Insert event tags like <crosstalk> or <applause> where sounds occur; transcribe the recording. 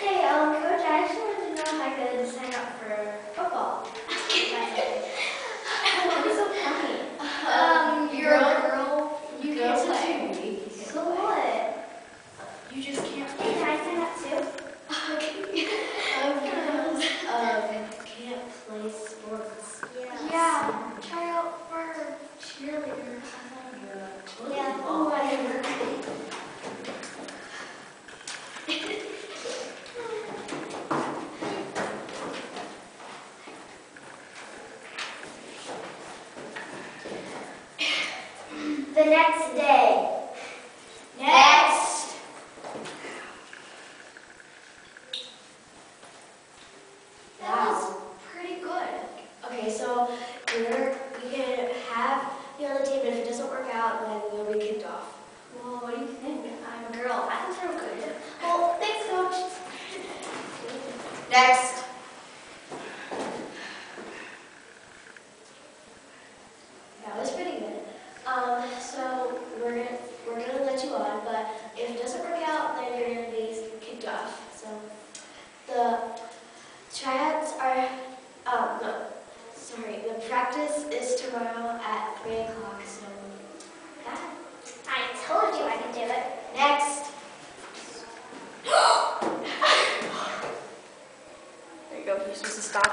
Hey, um, coach, I actually wanted to know if I could sign up for football. That'd be so funny. Um, you're a girl. You Girls can't are play. You can't So play. what? You just can't Hey, can I sign up too? Um, girls, um, can't play sports. Yeah, try out for cheerleader. Yeah. Oh yeah, whatever. <laughs> The next day. okay, so you're, you can have the other team, but if it doesn't work out, then you'll be kicked off. Well, what do you think? I'm a girl. I can throw good. Well, thanks, coach. Next. That was pretty good. Um, so we're gonna we're gonna let you on, but if it doesn't work out. practice is tomorrow at 3 o'clock, so that. I told you I could do it. Next. <gasps> there you go, you're supposed to stop.